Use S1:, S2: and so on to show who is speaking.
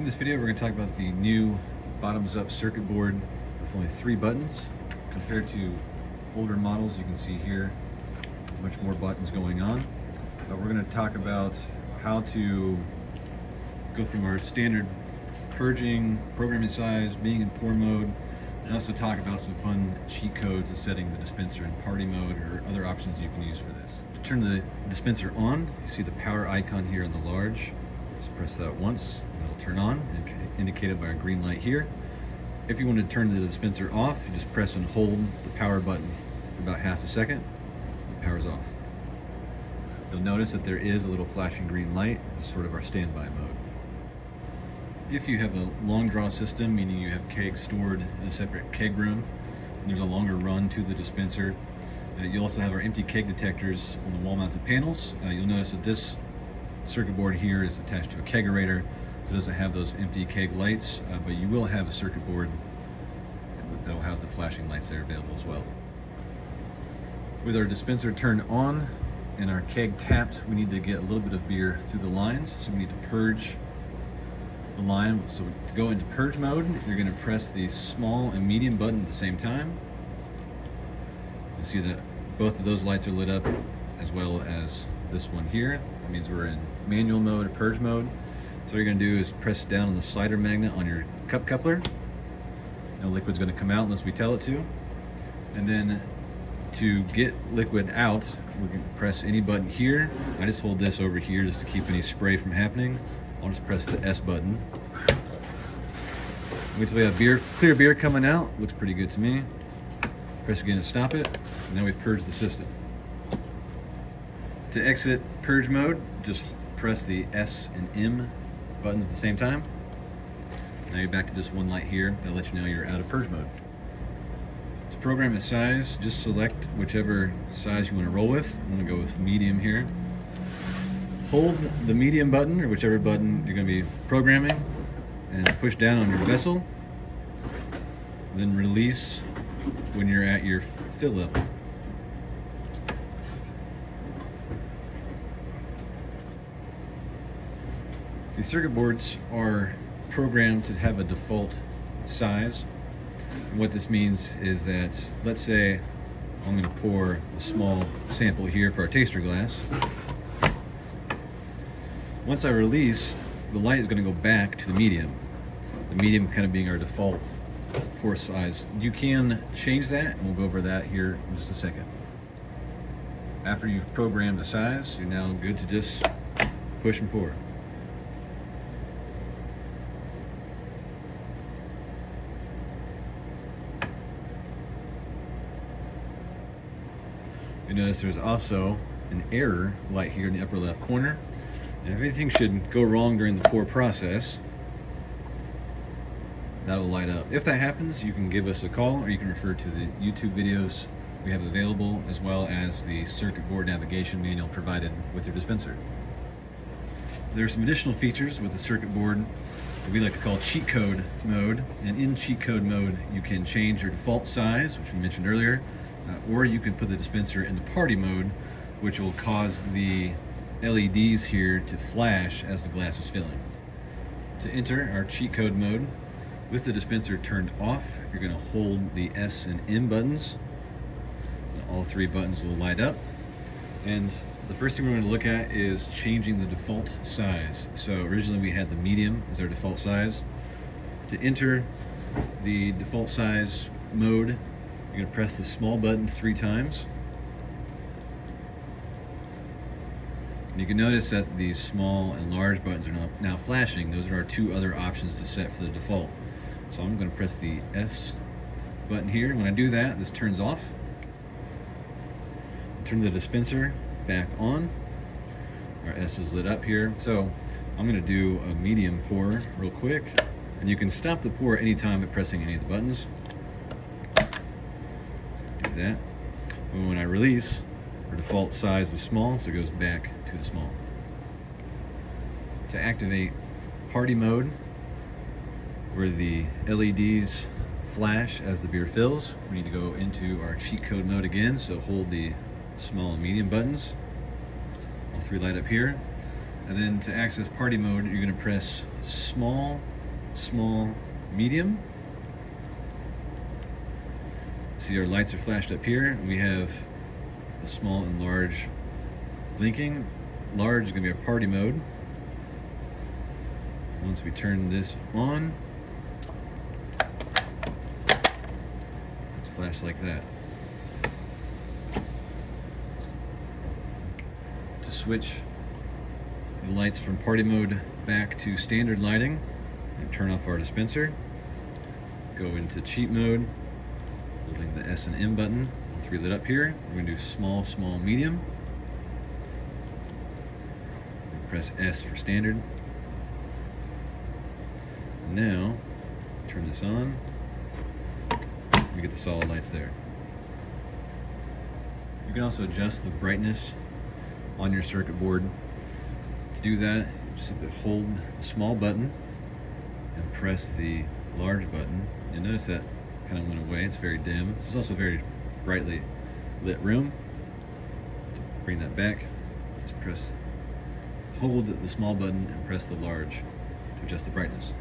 S1: In this video, we're going to talk about the new bottoms-up circuit board with only three buttons. Compared to older models, you can see here much more buttons going on. But we're going to talk about how to go from our standard purging, programming size, being in pour mode, and also talk about some fun cheat codes of setting the dispenser in party mode or other options you can use for this. To turn the dispenser on, you see the power icon here in the large. Just press that once, turn on, indicated by a green light here. If you want to turn the dispenser off, you just press and hold the power button for about half a second. It power's off. You'll notice that there is a little flashing green light. It's sort of our standby mode. If you have a long draw system, meaning you have kegs stored in a separate keg room, there's a longer run to the dispenser, uh, you also have our empty keg detectors on the wall mounted panels. Uh, you'll notice that this circuit board here is attached to a kegerator, it doesn't have those empty keg lights, uh, but you will have a circuit board that will have the flashing lights there available as well. With our dispenser turned on and our keg tapped, we need to get a little bit of beer through the lines, so we need to purge the line. So to go into purge mode, you're going to press the small and medium button at the same time. You see that both of those lights are lit up as well as this one here. That means we're in manual mode or purge mode. So what you're to do is press down on the slider magnet on your cup coupler. No liquid's to come out unless we tell it to. And then to get liquid out, we can press any button here. I just hold this over here just to keep any spray from happening. I'll just press the S button. Wait till we have beer, clear beer coming out. Looks pretty good to me. Press again to stop it. And now we've purged the system. To exit purge mode, just press the S and M buttons at the same time. Now you're back to this one light here. That'll let you know you're out of purge mode. To program its size, just select whichever size you want to roll with. I'm going to go with medium here hold the medium button or whichever button you're going to be programming and push down on your vessel then release when you're at your fill level these circuit boards are programmed to have a default size and what this means is that let's say I'm going to pour a small sample here for our taster glass once I release, the light is going to go back to the medium. The medium kind of being our default pour size. You can change that, and we'll go over that here in just a second. After you've programmed the size, you're now good to just push and pour. You notice there's also an error light here in the upper left corner. And anything should go wrong during the pour process, that'll light up. If that happens, you can give us a call or you can refer to the YouTube videos we have available as well as the circuit board navigation manual provided with your dispenser. There are some additional features with the circuit board that we like to call cheat code mode. And in cheat code mode, you can change your default size, which we mentioned earlier, uh, or you can put the dispenser into party mode, which will cause the LEDs here to flash as the glass is filling. To enter our cheat code mode, with the dispenser turned off, you're going to hold the S and M buttons. All three buttons will light up. And the first thing we're going to look at is changing the default size. So originally we had the medium as our default size. To enter the default size mode, you're going to press the small button three times. You can notice that the small and large buttons are now flashing. Those are our two other options to set for the default. So I'm going to press the S button here. When I do that, this turns off. Turn the dispenser back on. Our S is lit up here. So I'm going to do a medium pour real quick. And you can stop the pour anytime by pressing any of the buttons. Do that. And when I release, our default size is small, so it goes back to the small. To activate party mode, where the LEDs flash as the beer fills, we need to go into our cheat code mode again, so hold the small and medium buttons. All three light up here. And then to access party mode, you're gonna press small, small, medium. See our lights are flashed up here. We have the small and large blinking. Large is gonna be our party mode. Once we turn this on, it's flashed like that. To switch the lights from party mode back to standard lighting and turn off our dispenser, go into cheat mode, holding the S and M button, three lit up here. We're gonna do small, small, medium. Press S for standard. Now, turn this on. We get the solid lights there. You can also adjust the brightness on your circuit board. To do that, simply hold the small button and press the large button. You'll notice that kind of went away. It's very dim. This is also a very brightly lit room. Bring that back, just press, hold the small button and press the large to adjust the brightness.